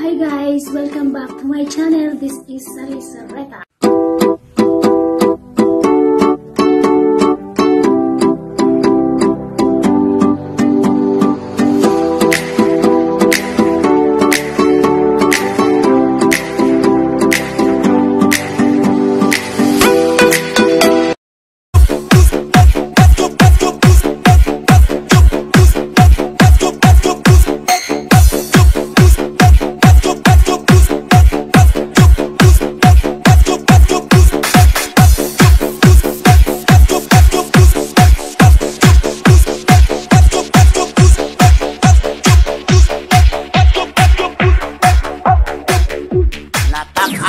Hi guys! Welcome back to my channel. This is Sarisa Reta.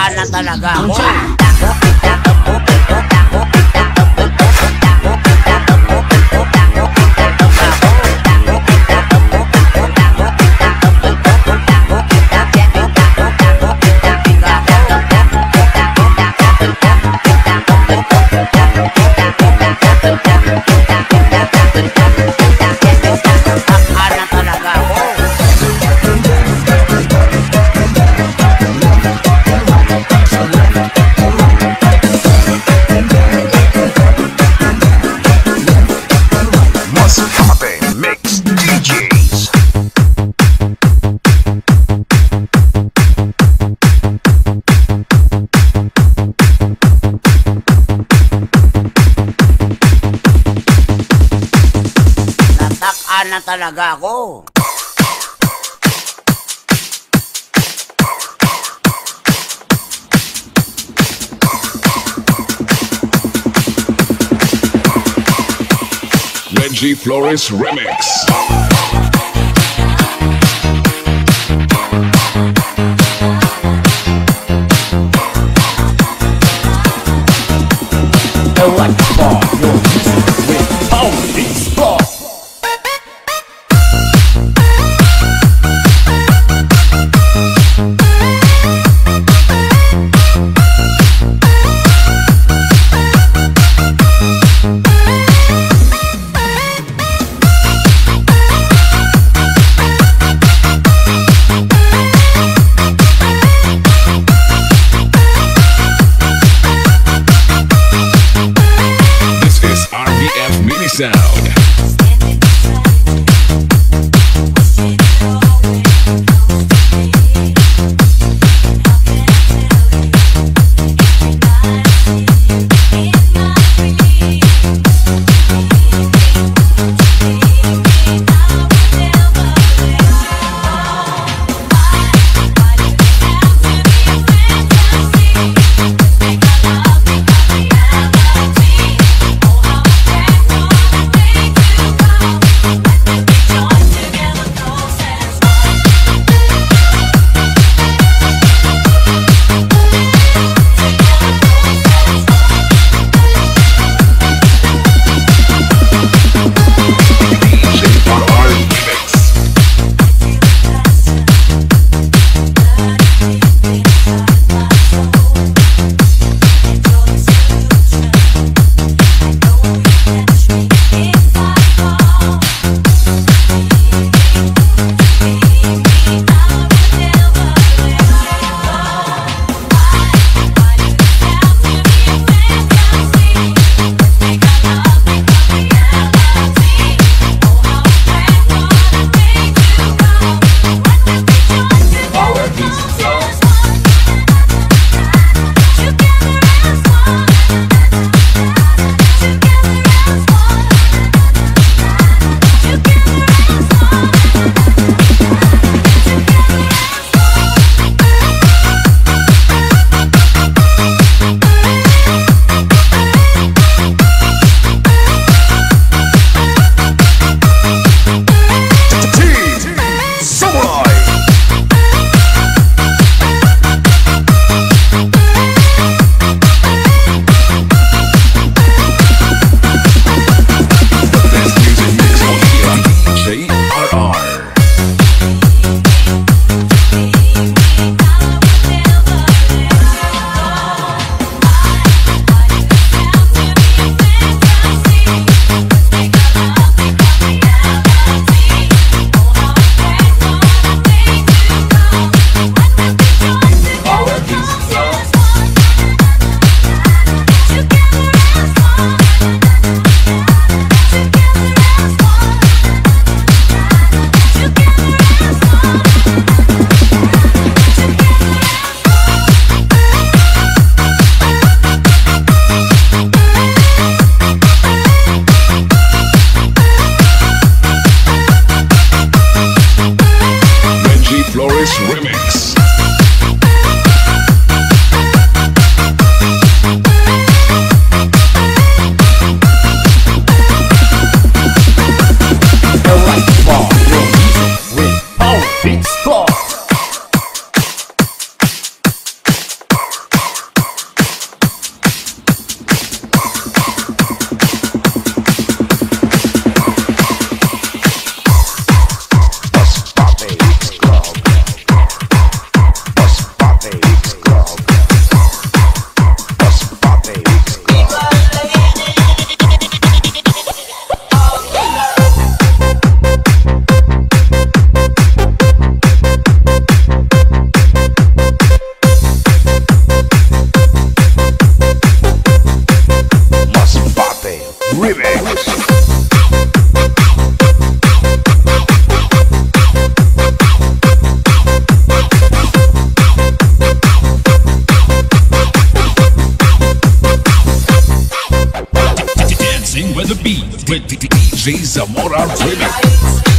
Nataka na talaga ako. Nataka na talaga ako. Reggie Flores Remix. DJ Zamora Remix.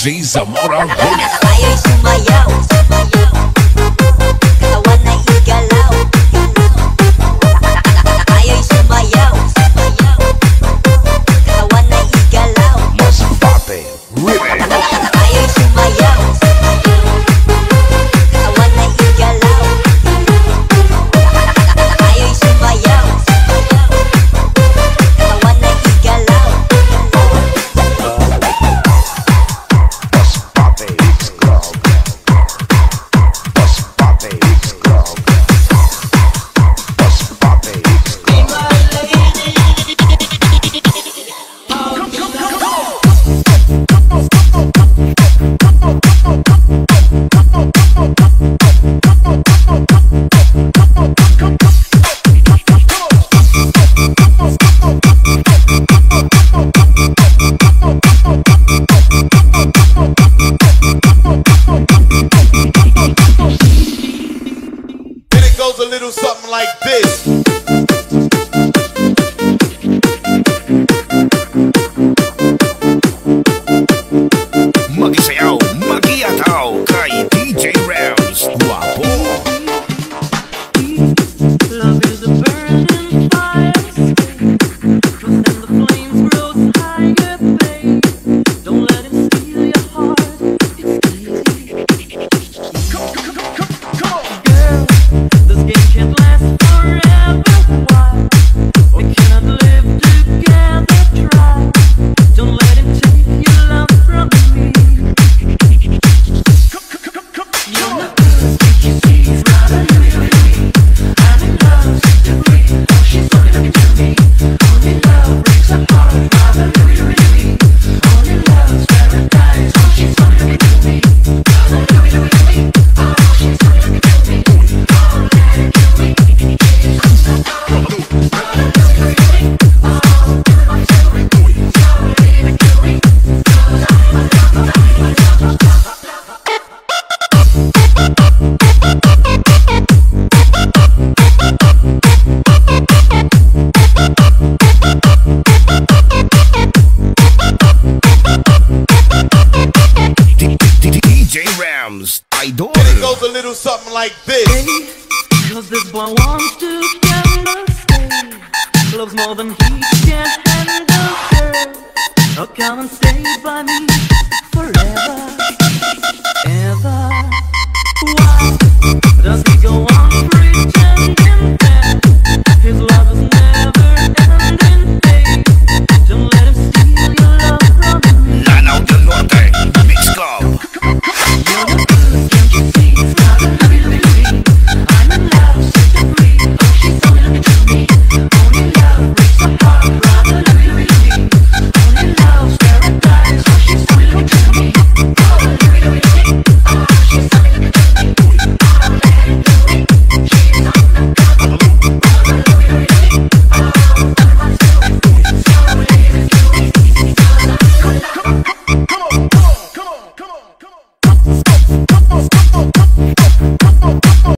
DJs Amora Rolê. like this. Cause this boy wants to get us Loves more than he can handle. Girl. Oh, come and stay by me.